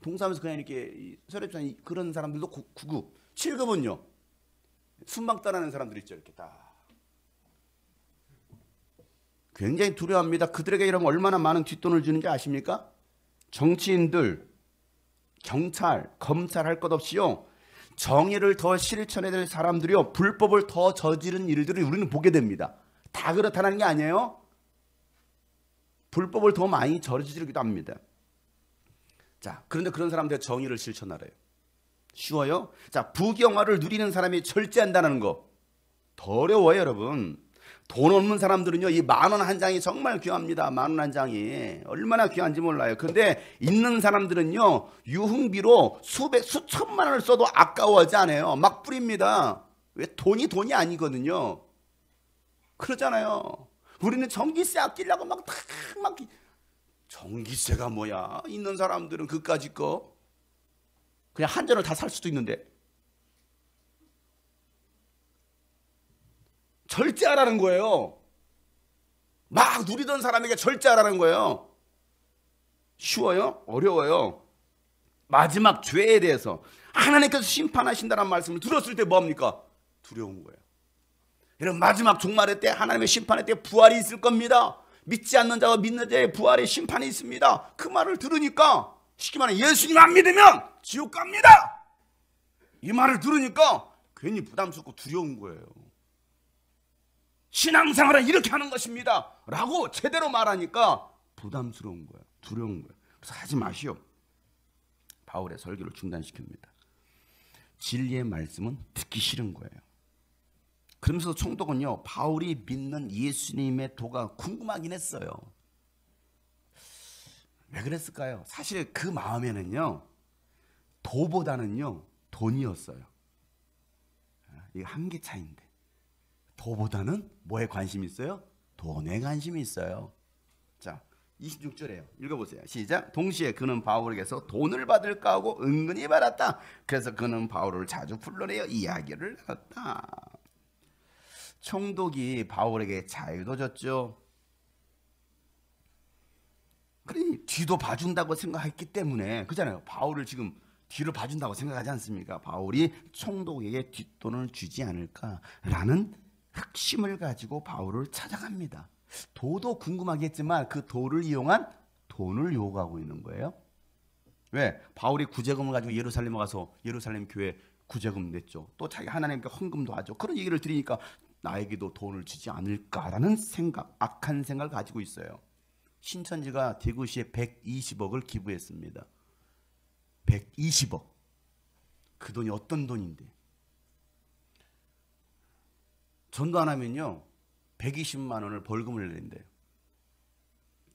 동사무소 그냥 이렇게 서랍장 그런 사람들도 구, 구급. 7급은요? 순방 떠나는 사람들 있죠. 이렇게 다. 굉장히 두려워합니다. 그들에게 이런 얼마나 많은 뒷돈을 주는지 아십니까? 정치인들, 경찰, 검찰 할 것 없이요. 정의를 더 실천해야 될 사람들이요. 불법을 더 저지른 일들을 우리는 보게 됩니다. 다 그렇다는 게 아니에요. 불법을 더 많이 저지르기도 합니다. 자, 그런데 그런 사람들 정의를 실천하래요. 쉬워요? 자, 부경화를 누리는 사람이 절제한다는 거. 더 어려워요, 여러분. 돈 없는 사람들은요, 이 만 원 한 장이 정말 귀합니다. 만 원 한 장이. 얼마나 귀한지 몰라요. 근데 있는 사람들은요, 유흥비로 수백, 수천만 원을 써도 아까워하지 않아요. 막 뿌립니다. 왜 돈이 돈이 아니거든요. 그러잖아요. 우리는 전기세 아끼려고 막, 막, 전기세가 뭐야. 있는 사람들은 그까짓 거. 그냥 한 잔을 다 살 수도 있는데 절제하라는 거예요. 막 누리던 사람에게 절제하라는 거예요. 쉬워요? 어려워요. 마지막 죄에 대해서 하나님께서 심판하신다는 말씀을 들었을 때 뭐합니까? 두려운 거예요. 여러분 마지막 종말의 때 하나님의 심판의 때 부활이 있을 겁니다. 믿지 않는 자와 믿는 자의 부활의 심판이 있습니다. 그 말을 들으니까 쉽게 말해 예수님 안 믿으면 지옥 갑니다. 이 말을 들으니까 괜히 부담스럽고 두려운 거예요. 신앙생활은 이렇게 하는 것입니다. 라고 제대로 말하니까 부담스러운 거예요. 두려운 거예요. 그래서 하지 마시오. 바울의 설교를 중단시킵니다. 진리의 말씀은 듣기 싫은 거예요. 그러면서 총독은요, 바울이 믿는 예수님의 도가 궁금하긴 했어요. 왜 그랬을까요? 사실 그 마음에는요, 도보다는요, 돈이었어요. 이게 한계 차인데. 도보다는 뭐에 관심이 있어요? 돈에 관심이 있어요. 자, 26절에요. 읽어보세요. 시작. 동시에 그는 바울에게서 돈을 받을까 하고 은근히 받았다. 그래서 그는 바울을 자주 불러내어 이야기를 하다 총독이 바울에게 자유도 줬죠. 그러니 뒤도 봐준다고 생각했기 때문에 그잖아요. 바울을 지금 뒤를 봐준다고 생각하지 않습니까? 바울이 총독에게 뒷돈을 주지 않을까라는 흑심을 가지고 바울을 찾아갑니다. 도도 궁금하겠지만 그 도를 이용한 돈을 요구하고 있는 거예요. 왜? 바울이 구제금을 가지고 예루살렘에 가서 예루살렘 교회 구제금 냈죠. 또 자기 하나님께 헌금도 하죠. 그런 얘기를 들으니까 나에게도 돈을 주지 않을까라는 생각, 악한 생각을 가지고 있어요. 신천지가 대구시에 120억을 기부했습니다. 120억. 그 돈이 어떤 돈인데? 전도 안 하면요. 120만 원을 벌금을 내린대요.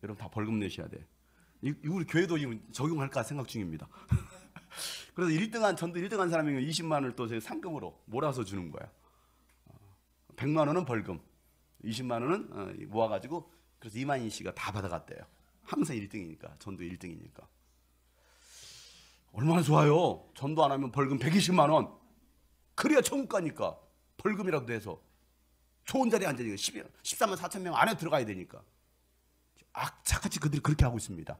여러분 다 벌금 내셔야 돼. 이 우리 교회도 적용할까 생각 중입니다. 그래서 1등한 전도 1등한 사람이 20만 원을 또 상금으로 몰아서 주는 거야. 100만 원은 벌금, 20만 원은 어, 모아가지고 그래서 이만희 씨가 다 받아갔대요. 항상 1등이니까 전도 1등이니까. 얼마나 좋아요. 전도 안 하면 벌금 120만 원. 그래야 천국 가니까 벌금이라도 해서 좋은 자리에 앉아니까 13만 4천 명 안에 들어가야 되니까. 악착같이 그들이 그렇게 하고 있습니다.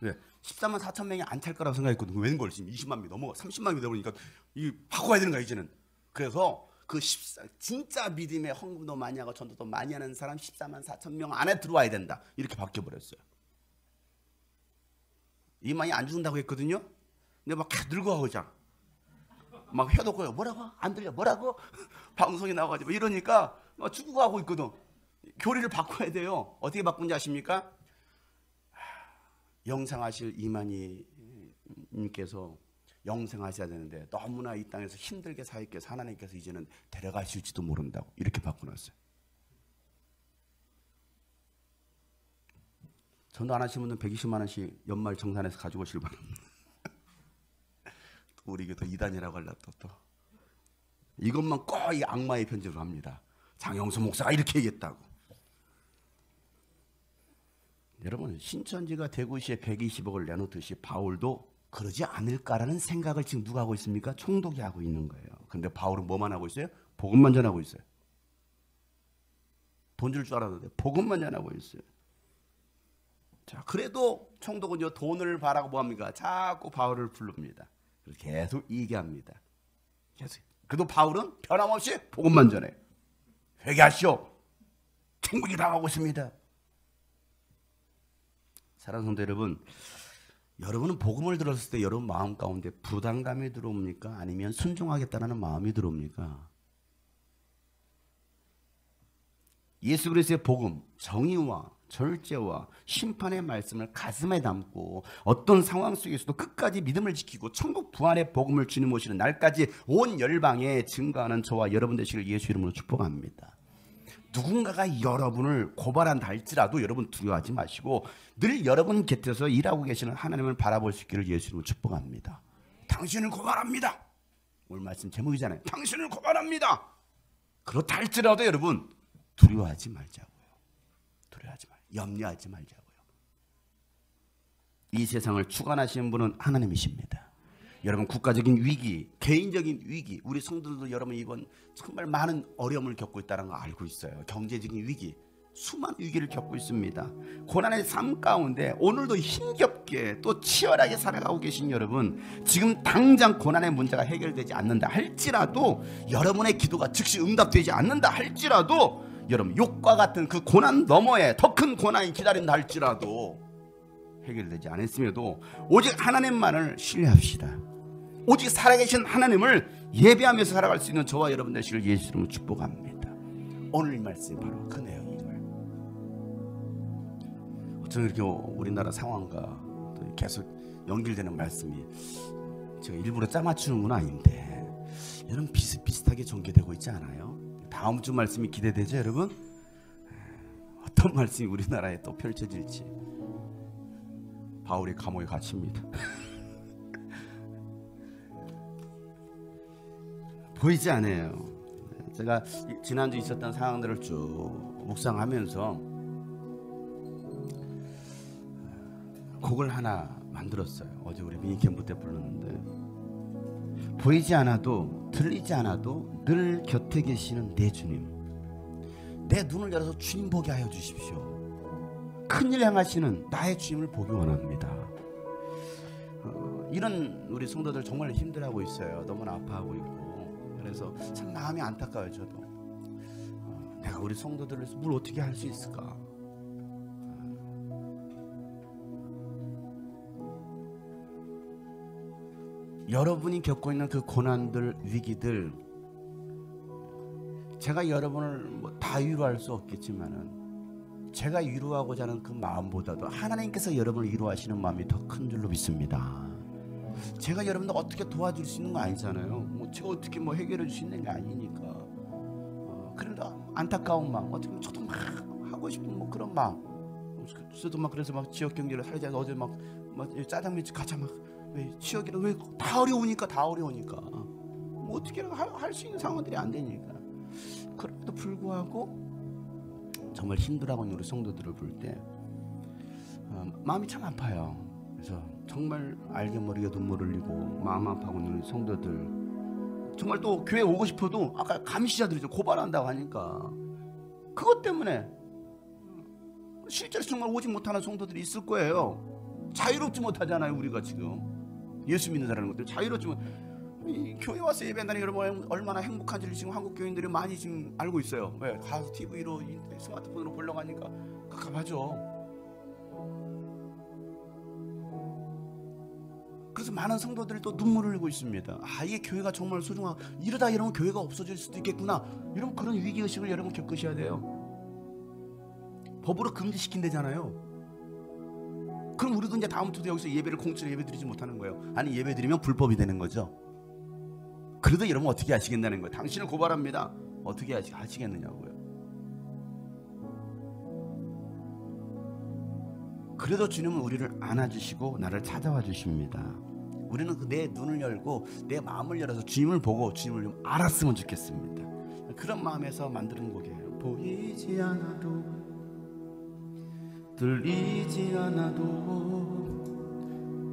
왜? 14만 4천 명이 안 찰 거라고 생각했거든요. 웬걸 지금 20만 명이 넘어 30만 명이 되버리니까 이 바꿔야 되는 거야 이제는. 그래서 그 14, 진짜 믿음의 헌금도 많이 하고 전도도 많이 하는 사람 14만 4천 명 안에 들어와야 된다. 이렇게 바뀌어 버렸어요. 이만이 안 죽는다고 했거든요. 근데 막 늙어가고 자. 막 혀놓고요. 뭐라고? 안 들려. 뭐라고? 방송에 나와가지고 이러니까 막 죽어가고 있거든. 교리를 바꿔야 돼요. 어떻게 바꾼지 아십니까? 영상하실 이만희님께서 영생하셔야 되는데 너무나 이 땅에서 힘들게 사역해서 하나님께서 이제는 데려가실지도 모른다고 이렇게 바꿔놨어요. 전도 안 분은 120만 원씩 연말 정산해서 가지고 오실 바랍니다. 우리 또 이단이라고 할라 또, 또. 이것만 꼭이 악마의 편집을 합니다. 장영수 목사가 이렇게 얘기했다고. 여러분 신천지가 대구시에 120억을 내놓듯이 바울도 그러지 않을까라는 생각을 지금 누가 하고 있습니까? 총독이 하고 있는 거예요. 근데 바울은 뭐만 하고 있어요? 복음만 전하고 있어요. 돈 줄 줄 알았는데 복음만 전하고 있어요. 자, 그래도 총독은요 돈을 바라고 뭐합니까? 자꾸 바울을 부릅니다. 계속 얘기합니다. 계속. 그래도 바울은 변함없이 복음만 전해. 회개하시오. 천국이 다가오고 있습니다. 사랑하는 성도 여러분, 여러분은 복음을 들었을 때 여러분 마음 가운데 부담감이 들어옵니까? 아니면 순종하겠다는 마음이 들어옵니까? 예수 그리스도의 복음, 정의와 절제와 심판의 말씀을 가슴에 담고 어떤 상황 속에서도 끝까지 믿음을 지키고 천국 부활의 복음을 주님 오시는 날까지 온 열방에 증가하는 저와 여러분 되시길 예수 이름으로 축복합니다. 누군가가 여러분을 고발한다 할지라도 여러분 두려워하지 마시고 늘 여러분 곁에서 일하고 계시는 하나님을 바라볼 수 있기를 예수님으로 축복합니다. 당신을 고발합니다. 오늘 말씀 제목이잖아요. 당신을 고발합니다. 그렇다 할지라도 여러분 두려워하지 말자고요. 두려워하지 말, 염려하지 말자고요. 이 세상을 주관하시는 분은 하나님이십니다. 여러분 국가적인 위기, 개인적인 위기, 우리 성들도 여러분 이번 정말 많은 어려움을 겪고 있다는 거 알고 있어요. 경제적인 위기, 수많은 위기를 겪고 있습니다. 고난의 삶 가운데 오늘도 힘겹게 또 치열하게 살아가고 계신 여러분, 지금 당장 고난의 문제가 해결되지 않는다 할지라도 여러분의 기도가 즉시 응답되지 않는다 할지라도 여러분 욕과 같은 그 고난 너머에 더 큰 고난이 기다린다 할지라도 해결되지 않았음에도 오직 하나님만을 신뢰합시다. 오직 살아계신 하나님을 예배하면서 살아갈 수 있는 저와 여러분 되시길 예수 이름으로 축복합니다. 오늘 말씀 바로 그 내용이에요. 어쩜 이렇게 우리나라 상황과 계속 연결되는 말씀이 제가 일부러 짜 맞추는 건 아닌데 여러분 비슷비슷하게 전개되고 있지 않아요? 다음 주 말씀이 기대되죠, 여러분? 어떤 말씀이 우리나라에 또 펼쳐질지 바울이 감옥에 갇힙니다. 보이지 않아요. 제가 지난주 있었던 상황들을 쭉 묵상하면서 곡을 하나 만들었어요. 어제 우리 미니 캠프 때 불렀는데 보이지 않아도 들리지 않아도 늘 곁에 계시는 내 주님 내 눈을 열어서 주님 보게 하여 주십시오. 큰일 행하시는 나의 주님을 보기 원합니다. 어, 이런 우리 성도들 정말 힘들어하고 있어요. 너무나 아파하고 있고 그래서 참 마음이 안타까워요 저도 어, 내가 우리 성도들을 위해서 뭘 어떻게 할 수 있을까 여러분이 겪고 있는 그 고난들 위기들 제가 여러분을 뭐 다 위로할 수 없겠지만은 제가 위로하고자 하는 그 마음보다도 하나님께서 여러분을 위로하시는 마음이 더 큰 줄로 믿습니다. 제가 여러분들 어떻게 도와줄 수 있는 거 아니잖아요. 뭐 제가 어떻게 뭐 해결해 줄 수 있는 게 아니니까. 어, 그래도 안타까운 마음, 어떻게 저도 막 하고 싶은 뭐 그런 마음. 저도 막 그래서 막 지역 경제를 살자 어제 막, 막 짜장면집 가자 막 왜 지역이라 왜다 어려우니까 다 어려우니까 뭐 어떻게 할 수 있는 상황들이 안 되니까. 그럼에도 불구하고 정말 힘들어하고 있는 우리 성도들을 볼때 어, 마음이 참 아파요. 그래서 정말 알게 모르게 눈물 흘리고 마음 아파하고 있는 성도들 정말 또 교회 오고 싶어도 아까 감시자들이 고발한다고 하니까 그것 때문에 실제로 정말 오지 못하는 성도들이 있을 거예요. 자유롭지 못하잖아요 우리가 지금 예수 믿는 사람은 것들 자유롭지 못. 교회 와서 예배한다는 여러분 얼마나 행복한지를 지금 한국 교인들이 많이 지금 알고 있어요. 왜 가서 TV로 스마트폰으로 보려고 하니까 가봐죠. 그래서 많은 성도들이 또 눈물을 흘리고 있습니다. 아, 이게 교회가 정말 소중하 이러다 이러면 교회가 없어질 수도 있겠구나. 이런 그런 위기 의식을 여러분 겪으셔야 돼요. 법으로 금지시킨대잖아요. 그럼 우리도 이제 다음 주도 여기서 예배를 공짜로 예배 드리지 못하는 거예요. 아니 예배 드리면 불법이 되는 거죠. 그래도 여러분 어떻게 하시겠다는 거예요. 당신을 고발합니다. 어떻게 하시겠느냐고요. 그래도 주님은 우리를 안아주시고 나를 찾아와 주십니다. 우리는 그내 눈을 열고 내 마음을 열어서 주님을 보고 주님을 좀 알았으면 좋겠습니다. 그런 마음에서 만드는 곡이에요. 보이지 않아도 들리지 않아도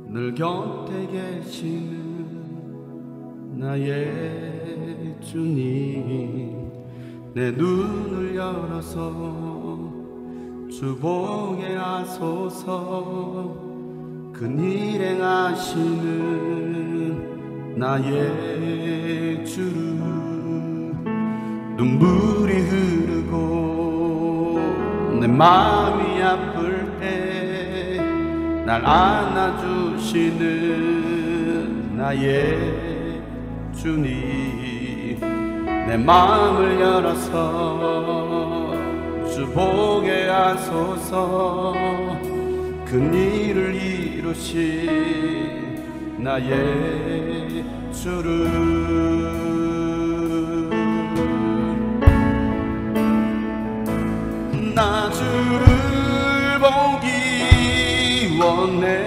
늘 곁에 계시는 나의 주님 내 눈을 열어서 주보게 하소서 그 일 행하시는 나의 주를 눈물이 흐르고 내때 날 안아주시는 나의 주님 내 마음을 열어서 주 보게 하소서 그 일을 이루신 나의 주를. 나 주를 보기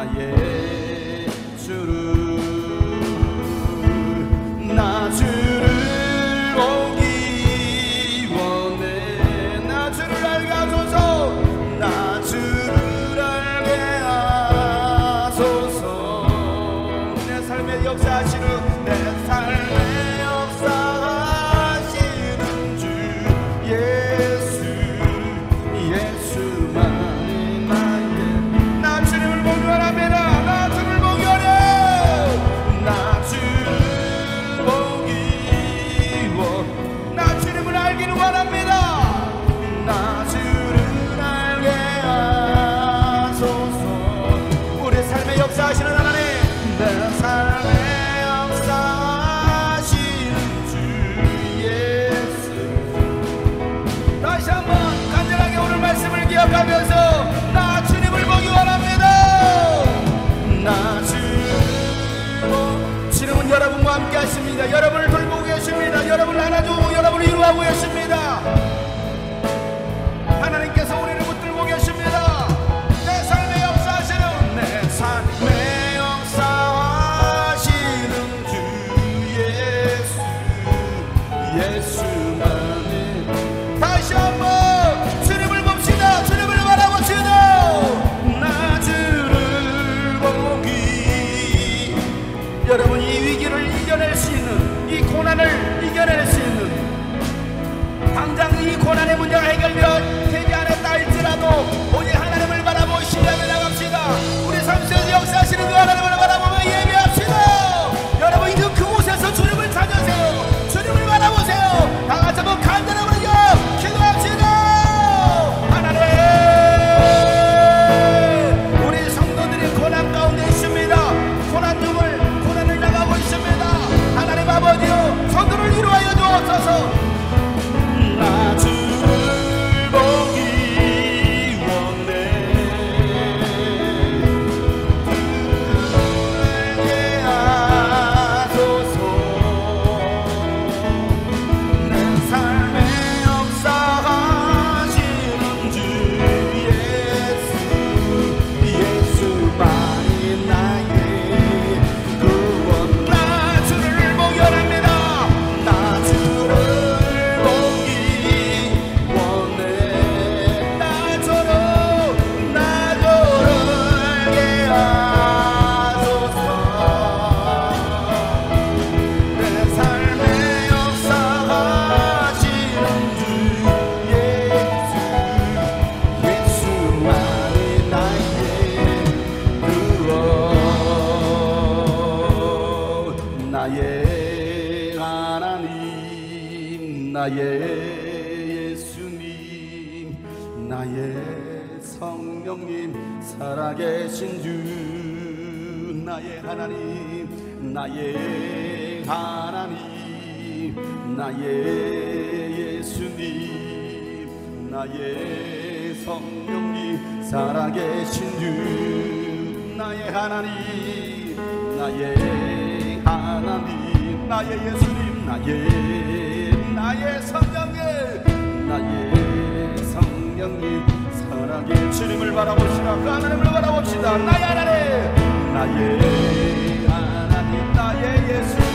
나의 주를 여러분 이 위기를 이겨낼 수 있는 이 고난을 이겨낼 수 있는 당장 이 고난의 문제가 해결되어 살아계신 주 나의 하나님 나의 하나님 나의 예수님 나의 성령님 살아계신 주 나의 하나님 나의 하나님 나의 예수님 나의 나의 성령님 나의 성령님. 하나님 주님을 바라봅시다. 그 하나님을 바라봅시다. 나의 하나님. 나의 하나님 나의 예수.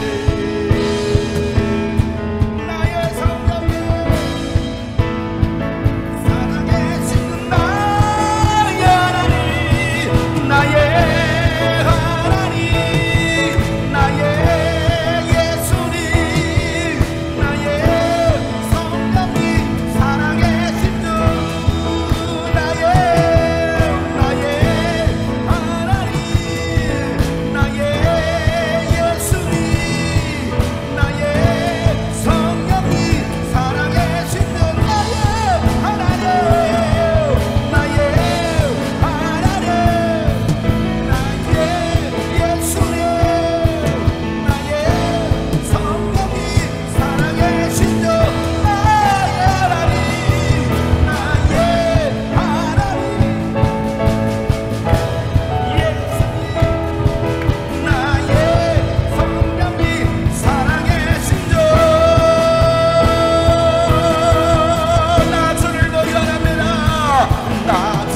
not.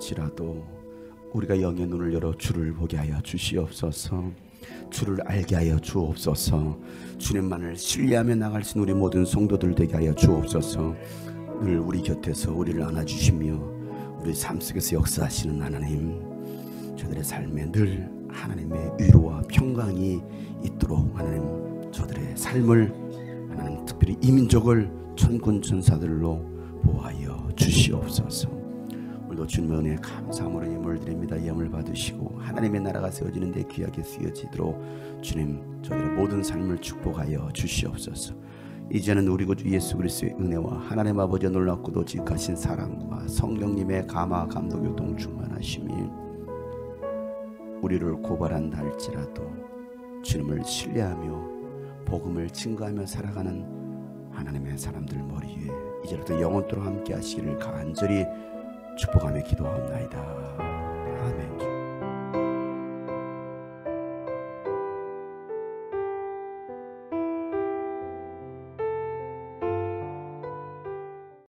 할지라도 우리가 영의 눈을 열어 주를 보게 하여 주시옵소서. 주를 알게 하여 주옵소서. 주님만을 신뢰하며 나갈 수 있는 우리 모든 성도들 되게 하여 주옵소서. 늘 우리 곁에서 우리를 안아주시며 우리 삶 속에서 역사하시는 하나님 저들의 삶에 늘 하나님의 위로와 평강이 있도록 하나님 저들의 삶을 하나님 특별히 이민족을 천군 천사들로 보호하여 주시옵소서. 오늘도 주님의 은혜 감사함으로 예물 드립니다. 예물 받으시고 하나님의 나라가 세워지는 데 귀하게 쓰여지도록 주님 저희의 모든 삶을 축복하여 주시옵소서. 이제는 우리 구주 예수 그리스도의 은혜와 하나님 아버지의 놀랍고도 지극하신 사랑과 성령님의 감화 감독 교통 충만하심이 우리를 고발한다 할지라도 주님을 신뢰하며 복음을 증거하며 살아가는 하나님의 사람들 머리 위에 이제부터 영원토록 함께 하시기를 간절히 축복 하며 기도하옵나이다.